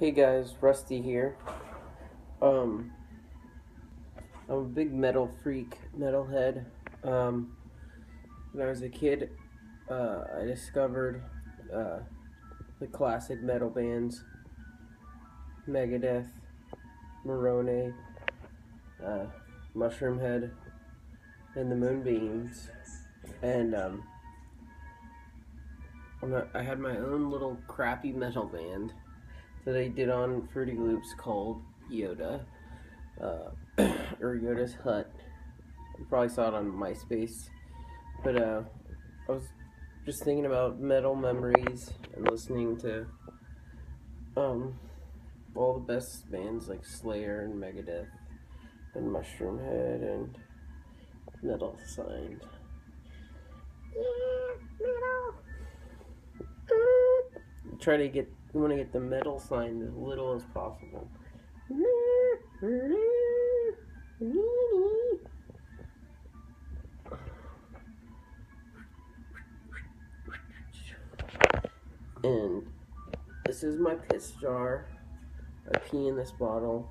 Hey guys, Rusty here. Um, I'm a big metal freak, metalhead. Um, when I was a kid, uh, I discovered uh, the classic metal bands Megadeth, Morrone, uh, Mushroomhead, and the Moonbeams. And um, I had my own little crappy metal band that I did on Fruity Loops called Yoda, uh, or Yoda's Hut. You probably saw it on MySpace. But uh, I was just thinking about metal memories and listening to um, all the best bands like Slayer and Megadeth and Mushroomhead and Metal Signed. Try to get you want to get the metal sign as little as possible. And this is my piss jar. I pee in this bottle.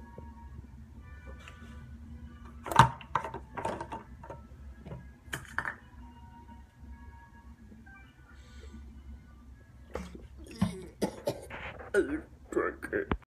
Uh.